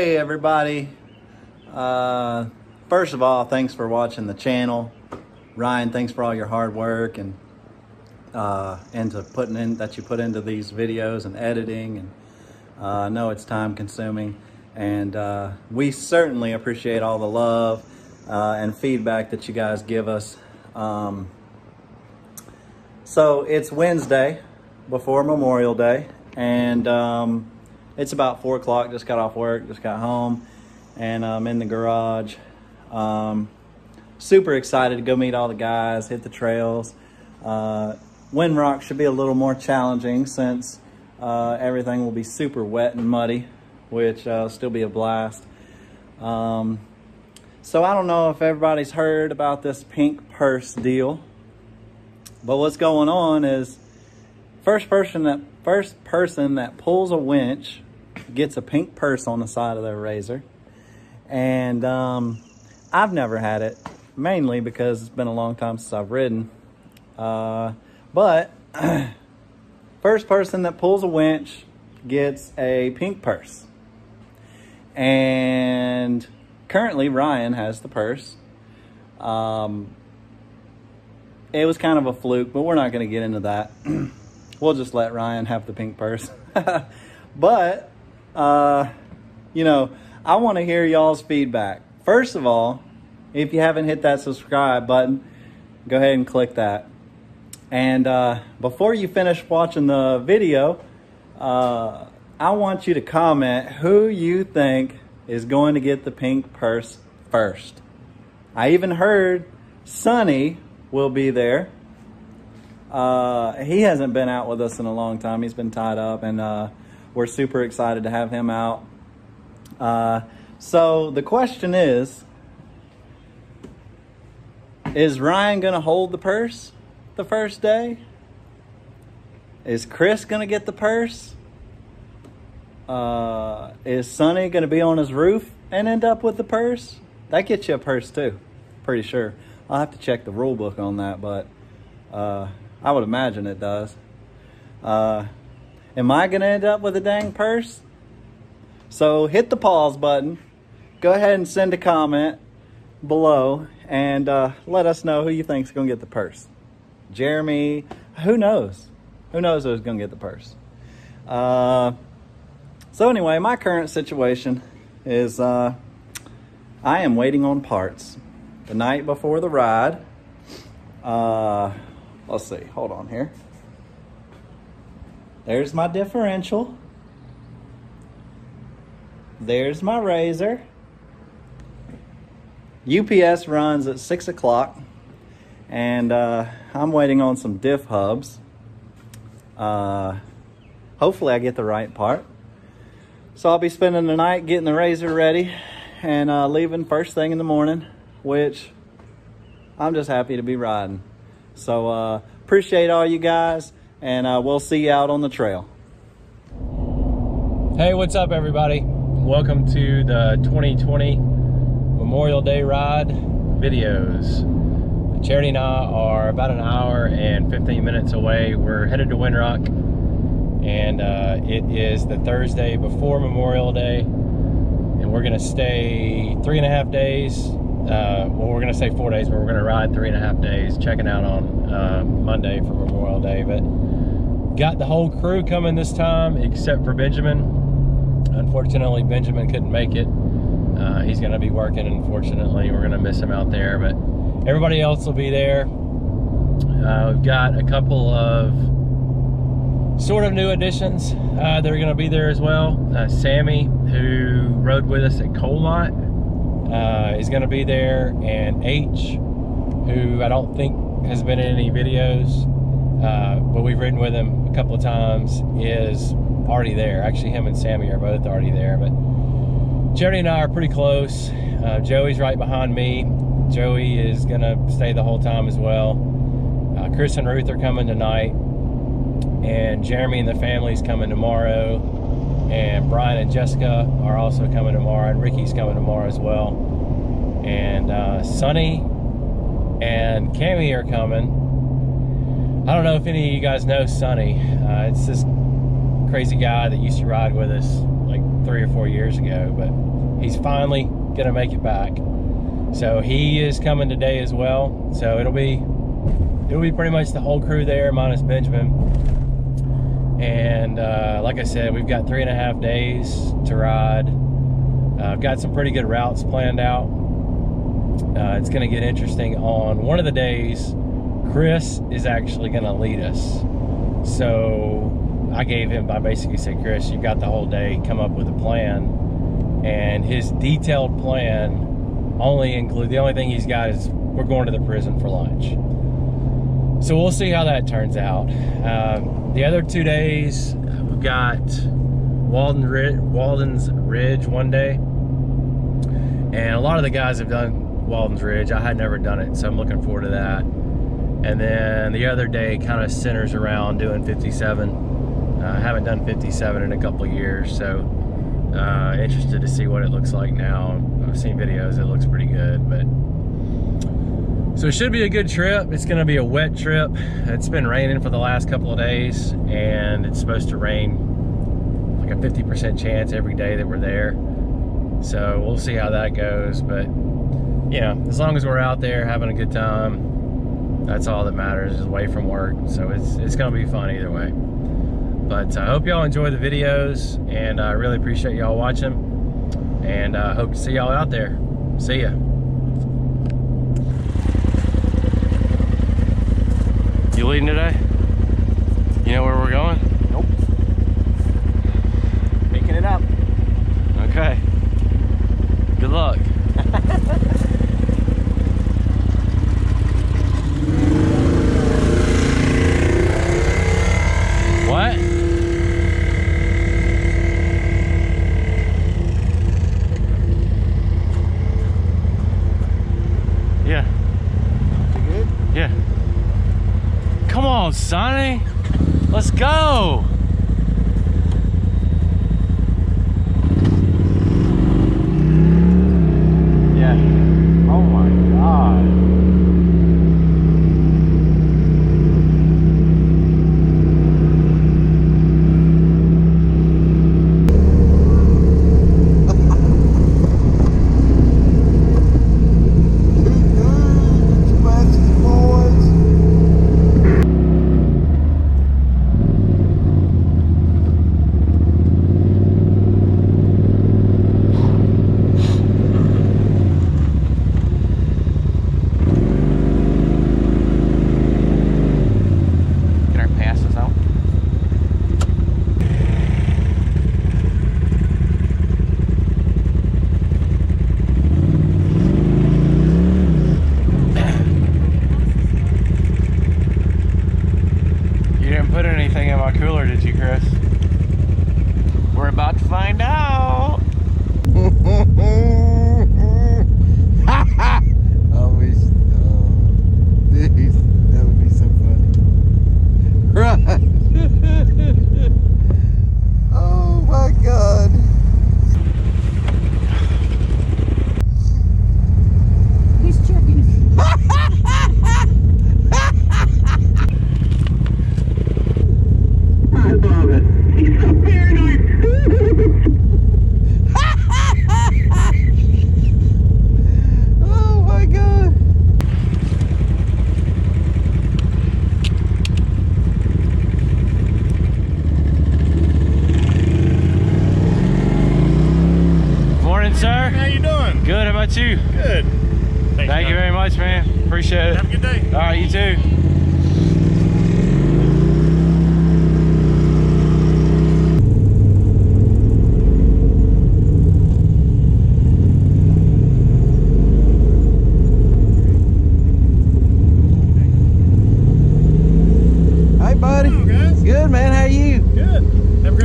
Hey everybody. Uh, first of all, thanks for watching the channel. Ryan, thanks for all your hard work and uh, into putting in that you put into these videos and editing. And uh, I know it's time consuming, and uh, we certainly appreciate all the love uh, and feedback that you guys give us. Um, so it's Wednesday before Memorial Day, and um, it's about four o'clock. Just got off work, just got home, and I'm in the garage. Um, super excited to go meet all the guys, hit the trails. Uh, Windrock should be a little more challenging since uh, everything will be super wet and muddy, which uh, still be a blast. Um, so I don't know if everybody's heard about this pink purse deal, but what's going on is first person that first person that pulls a winch gets a pink purse on the side of their RZR. and um, I've never had it mainly because it's been a long time since I've ridden. Uh, but first person that pulls a winch gets a pink purse. And currently Ryan has the purse. Um, it was kind of a fluke, but we're not going to get into that. we'll just let Ryan have the pink purse. but, uh, you know, I want to hear y'all's feedback. First of all, if you haven't hit that subscribe button, go ahead and click that. And uh, before you finish watching the video, uh, I want you to comment who you think is going to get the pink purse first. I even heard Sonny will be there. Uh, he hasn't been out with us in a long time. He's been tied up, and uh, we're super excited to have him out. Uh, so the question is, is Ryan going to hold the purse? the first day? Is Chris going to get the purse? Uh, is Sonny going to be on his roof and end up with the purse? That gets you a purse too, pretty sure. I'll have to check the rule book on that, but uh, I would imagine it does. Uh, am I going to end up with a dang purse? So hit the pause button. Go ahead and send a comment below and uh, let us know who you think is going to get the purse. Jeremy, who knows? Who knows who's going to get the purse? Uh, so anyway, my current situation is uh, I am waiting on parts. The night before the ride, uh, let's see, hold on here. There's my differential. There's my RZR. UPS runs at six o'clock and uh, I'm waiting on some diff hubs. Uh, hopefully I get the right part. So I'll be spending the night getting the RZR ready and uh, leaving first thing in the morning, which I'm just happy to be riding. So uh, appreciate all you guys and uh, we'll see you out on the trail. Hey, what's up everybody? Welcome to the 2020 Memorial Day ride videos. Charity and I are about an hour and 15 minutes away. We're headed to Windrock, and uh, it is the Thursday before Memorial Day, and we're gonna stay three and a half days. Uh, well, we're gonna say four days, but we're gonna ride three and a half days, checking out on uh, Monday for Memorial Day. But got the whole crew coming this time, except for Benjamin. Unfortunately, Benjamin couldn't make it. Uh, he's gonna be working, unfortunately. We're gonna miss him out there, but everybody else will be there. Uh, we've got a couple of sort of new additions uh, that are going to be there as well. Uh, Sammy, who rode with us at Colmont, uh, is going to be there, and H, who I don't think has been in any videos, uh, but we've ridden with him a couple of times, is already there. Actually, him and Sammy are both already there, but Jerry and I are pretty close. Uh, Joey's right behind me. Joey is gonna stay the whole time as well. Uh, Chris and Ruth are coming tonight, and Jeremy and the family's coming tomorrow, and Brian and Jessica are also coming tomorrow, and Ricky's coming tomorrow as well. And uh, Sonny and Cami are coming. I don't know if any of you guys know Sonny. Uh, it's this crazy guy that used to ride with us like three or four years ago, but he's finally gonna make it back. So he is coming today as well. So it'll be it'll be pretty much the whole crew there minus Benjamin. And uh, like I said, we've got three and a half days to ride. Uh, I've got some pretty good routes planned out. Uh, it's going to get interesting on one of the days. Chris is actually going to lead us. So I gave him, I basically said, Chris, you've got the whole day, come up with a plan. And his detailed plan only include, the only thing he's got is we're going to the prison for lunch. So we'll see how that turns out. Um, the other two days, we've got Walden Walden's Ridge one day. And a lot of the guys have done Walden's Ridge. I had never done it, so I'm looking forward to that. And then the other day kind of centers around doing 57. Uh, I haven't done 57 in a couple years, so uh, interested to see what it looks like now. I've seen videos, it looks pretty good, but so it should be a good trip. It's gonna be a wet trip. It's been raining for the last couple of days and it's supposed to rain like a 50% chance every day that we're there. So we'll see how that goes. But you know, as long as we're out there having a good time, that's all that matters is away from work. So it's, it's gonna be fun either way. But I hope y'all enjoy the videos and I really appreciate y'all watching and I hope to see y'all out there. See ya. You today? You know where we're going? Nope. Picking it up. Okay. Good luck. About you?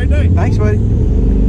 great day. Thanks, buddy.